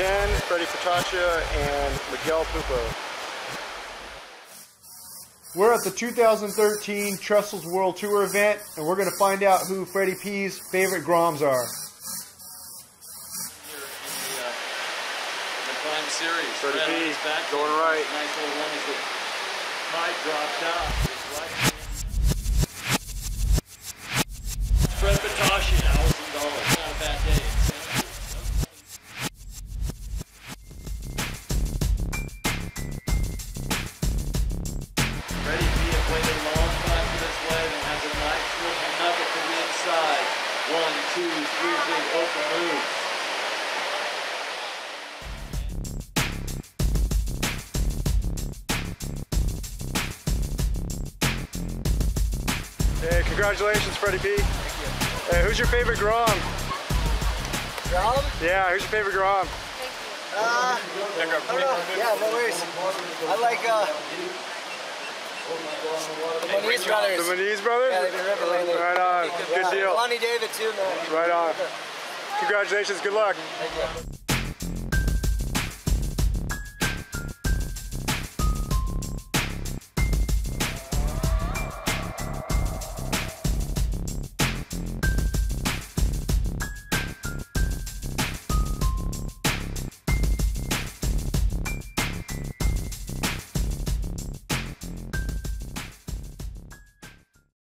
Chen, Freddy Patacchia, and Miguel Pupo. We're at the 2013 Trestles World Tour event, and we're going to find out who Freddy P's favorite Groms are. Series. Freddy Fred P, back. going right. Nice little one as the tide dropped out. Two, three big open moves. Hey, congratulations, Freddy P. Thank you. Hey, who's your favorite Grom? Grom? Yeah, who's your favorite Grom? Uh, I don't know. Yeah, no worries. I like uh, the Moniz brothers. The Moniz brothers? Yeah, they've been ripping lately. Right on. Good Yeah, deal. Kalani David too, man. Right on. Congratulations. Good luck. Thank you.